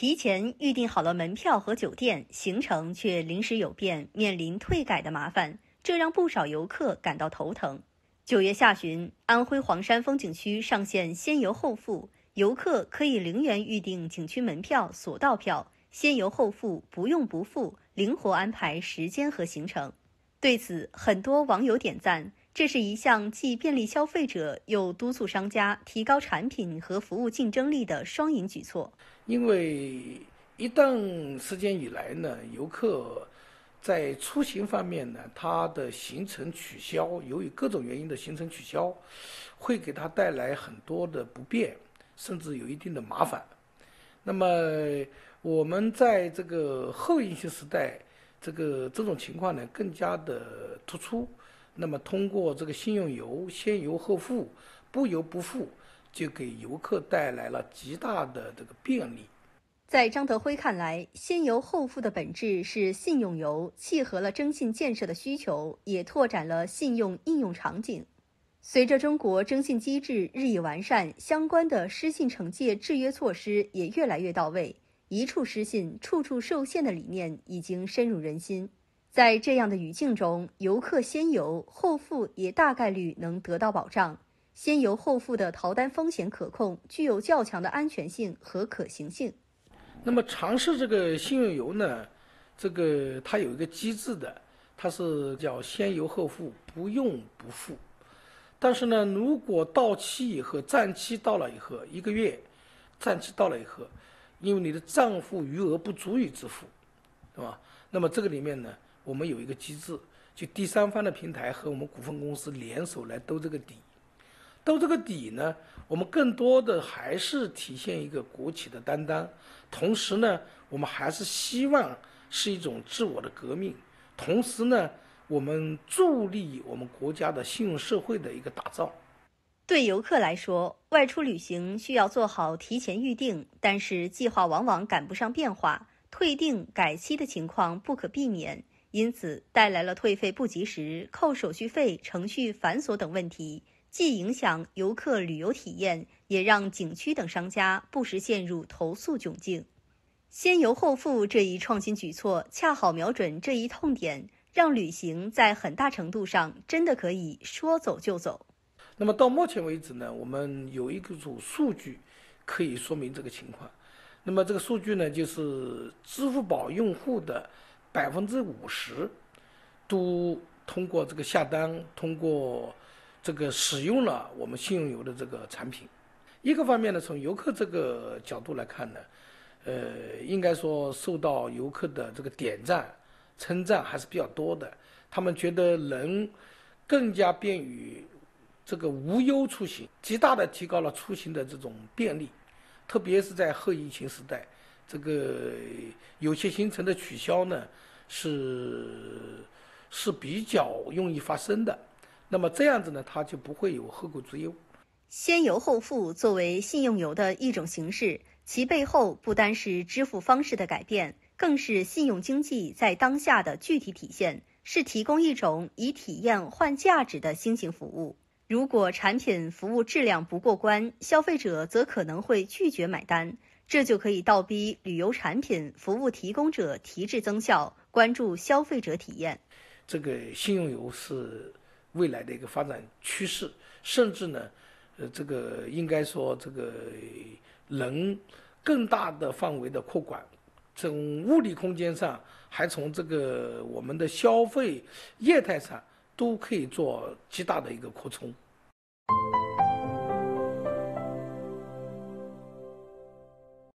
提前预订好了门票和酒店，行程却临时有变，面临退改的麻烦，这让不少游客感到头疼。九月下旬，安徽黄山风景区上线先游后付，游客可以零元预订景区门票、索道票，先游后付，不用不付，灵活安排时间和行程。对此，很多网友点赞。这是一项既便利消费者又督促商家提高产品和服务竞争力的双赢举措。因为一段时间以来呢，游客在出行方面呢，他的行程取消，由于各种原因的行程取消，会给他带来很多的不便，甚至有一定的麻烦。那么我们在这个后疫情时代，这个这种情况呢更加的突出。那么，通过这个信用游，先游后付，不游不付，就给游客带来了极大的这个便利。在张德辉看来，先游后付的本质是信用游，契合了征信建设的需求，也拓展了信用应用场景。随着中国征信机制日益完善，相关的失信惩戒制约措施也越来越到位，一处失信，处处受限的理念已经深入人心。在这样的语境中，游客先游后付也大概率能得到保障。先游后付的逃单风险可控，具有较强的安全性和可行性。那么，尝试这个信用游呢？这个它有一个机制的，它是叫先游后付，不用不付。但是呢，如果到期以后，账期到了以后，一个月，账期到了以后，因为你的账户余额不足以支付，对吧？那么这个里面呢？我们有一个机制，就第三方的平台和我们股份公司联手来兜这个底。兜这个底呢，我们更多的还是体现一个国企的担当，同时呢，我们还是希望是一种自我的革命，同时呢，我们助力我们国家的信用社会的一个打造。对游客来说，外出旅行需要做好提前预定，但是计划往往赶不上变化，退订改期的情况不可避免。因此，带来了退费不及时、扣手续费、程序繁琐等问题，既影响游客旅游体验，也让景区等商家不时陷入投诉窘境。先游后付这一创新举措，恰好瞄准这一痛点，让旅行在很大程度上真的可以说走就走。那么到目前为止呢，我们有一组数据可以说明这个情况。那么这个数据呢，就是支付宝用户的。百分之五十都通过这个下单，通过这个使用了我们信用游的这个产品。一个方面呢，从游客这个角度来看呢，呃，应该说受到游客的这个点赞、称赞还是比较多的。他们觉得能更加便于这个无忧出行，极大的提高了出行的这种便利，特别是在后疫情时代。这个有些行程的取消呢，是是比较容易发生的。那么这样子呢，它就不会有后顾之忧。先游后付作为信用游的一种形式，其背后不单是支付方式的改变，更是信用经济在当下的具体体现，是提供一种以体验换价值的新型服务。如果产品服务质量不过关，消费者则可能会拒绝买单。这就可以倒逼旅游产品服务提供者提质增效，关注消费者体验。这个信用游是未来的一个发展趋势，甚至呢，呃，这个应该说这个能更大的范围的扩广，从物理空间上，还从这个我们的消费业态上，都可以做极大的一个扩充。